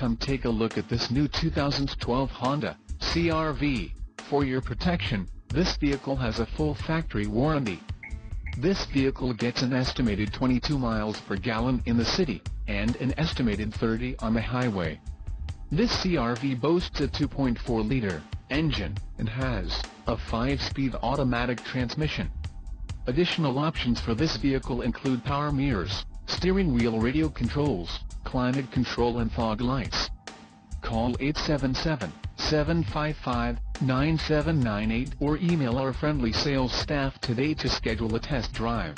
come take a look at this new 2012 Honda CRV. For your protection, this vehicle has a full factory warranty. This vehicle gets an estimated 22 miles per gallon in the city, and an estimated 30 on the highway. This CRV boasts a 2.4-liter engine, and has a 5-speed automatic transmission. Additional options for this vehicle include power mirrors, steering wheel radio controls, climate control and fog lights. Call 877-755-9798 or email our friendly sales staff today to schedule a test drive.